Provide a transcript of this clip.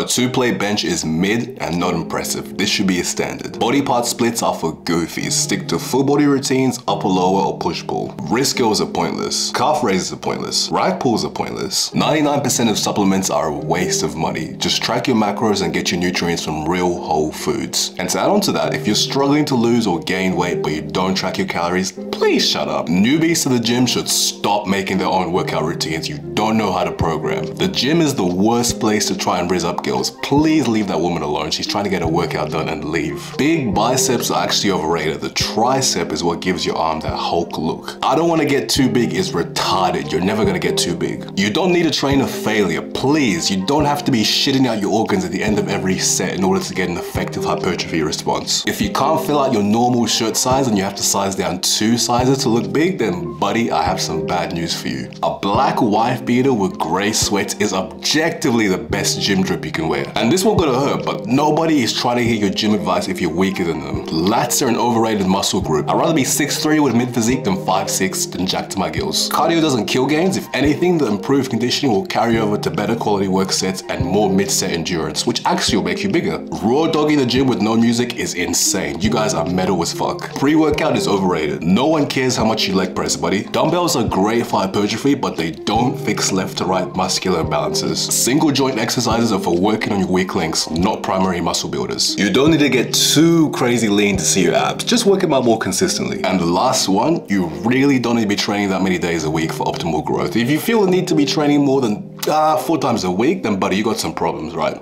A two plate bench is mid and not impressive. This should be a standard. Body part splits are for goofies. Stick to full body routines, upper lower or push pull. Wrist curls are pointless. Calf raises are pointless. Rack pulls are pointless. 99% of supplements are a waste of money. Just track your macros and get your nutrients from real whole foods. And to add on to that, if you're struggling to lose or gain weight but you don't track your calories, please shut up. Newbies to the gym should stop making their own workout routines. You don't know how to program. The gym is the worst place to try and raise up Please leave that woman alone. She's trying to get a workout done and leave. Big biceps are actually overrated. The tricep is what gives your arm that Hulk look. I don't want to get too big is retarded. You're never gonna get too big. You don't need to train a failure. Please, you don't have to be shitting out your organs at the end of every set in order to get an effective hypertrophy response. If you can't fill out your normal shirt size and you have to size down two sizes to look big, then buddy, I have some bad news for you. A black wife beater with gray sweats is objectively the best gym drip you can wear. And this won't gonna hurt, but nobody is trying to hear your gym advice if you're weaker than them. Lats are an overrated muscle group. I'd rather be 6'3 with mid physique than 5'6 than jack to my gills. Cardio doesn't kill gains. If anything, the improved conditioning will carry over to better quality work sets and more mid-set endurance, which actually will make you bigger. Raw dogging the gym with no music is insane. You guys are metal as fuck. Pre-workout is overrated. No one cares how much you leg press, buddy. Dumbbells are great for hypertrophy, but they don't fix left to right muscular imbalances. Single joint exercises are for working on your weak links, not primary muscle builders. You don't need to get too crazy lean to see your abs. Just work them out more consistently. And the last one, you really don't need to be training that many days a week for optimal growth. If you feel the need to be training more than uh, four times a week, then buddy, you got some problems, right?